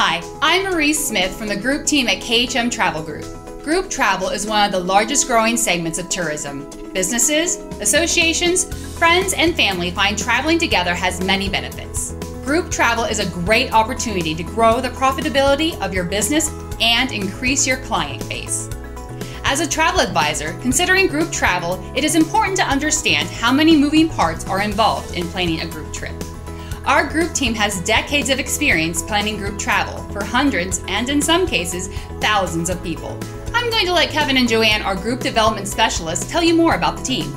Hi, I'm Marie Smith from the group team at KHM Travel Group. Group travel is one of the largest growing segments of tourism. Businesses, associations, friends, and family find traveling together has many benefits. Group travel is a great opportunity to grow the profitability of your business and increase your client base. As a travel advisor, considering group travel, it is important to understand how many moving parts are involved in planning a group trip. Our group team has decades of experience planning group travel for hundreds and, in some cases, thousands of people. I'm going to let Kevin and Joanne, our group development specialists, tell you more about the team.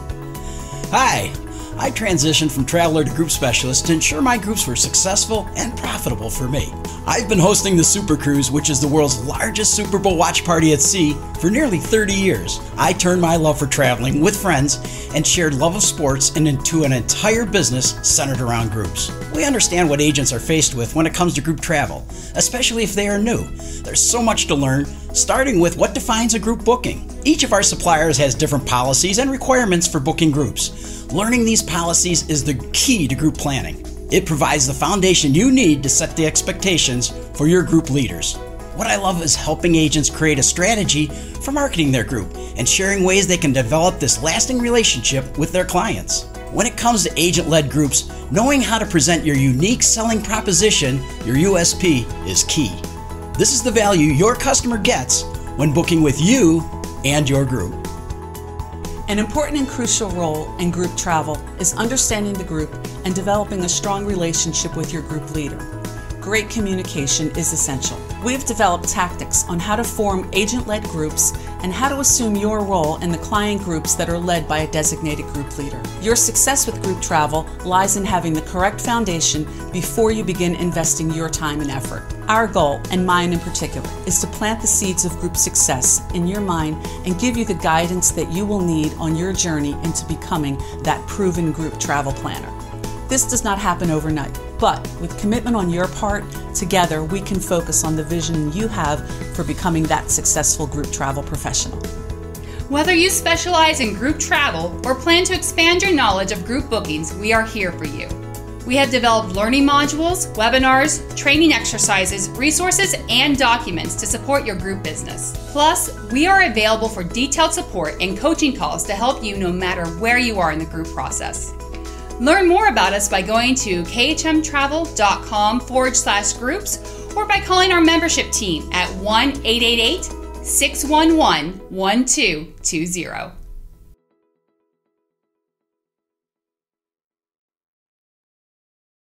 Hi, I transitioned from traveler to group specialist to ensure my groups were successful and profitable for me. I've been hosting the Super Cruise, which is the world's largest Super Bowl watch party at sea, for nearly 30 years. I turned my love for traveling with friends and shared love of sports into an entire business centered around groups. We understand what agents are faced with when it comes to group travel, especially if they are new. There's so much to learn, starting with what defines a group booking. Each of our suppliers has different policies and requirements for booking groups. Learning these policies is the key to group planning. It provides the foundation you need to set the expectations for your group leaders. What I love is helping agents create a strategy for marketing their group and sharing ways they can develop this lasting relationship with their clients. When it comes to agent led groups, knowing how to present your unique selling proposition, your USP, is key. This is the value your customer gets when booking with you and your group. An important and crucial role in group travel is understanding the group and developing a strong relationship with your group leader. Great communication is essential. We've developed tactics on how to form agent led groups and how to assume your role in the client groups that are led by a designated group leader. Your success with group travel lies in having the correct foundation before you begin investing your time and effort. Our goal, and mine in particular, is to plant the seeds of group success in your mind and give you the guidance that you will need on your journey into becoming that proven group travel planner. This does not happen overnight, but with commitment on your part, together we can focus on the vision you have for becoming that successful group travel professional. Whether you specialize in group travel or plan to expand your knowledge of group bookings, we are here for you. We have developed learning modules, webinars, training exercises, resources, and documents to support your group business. Plus, we are available for detailed support and coaching calls to help you no matter where you are in the group process. Learn more about us by going to khmtravel.com forward slash groups or by calling our membership team at 1 888 611 1220.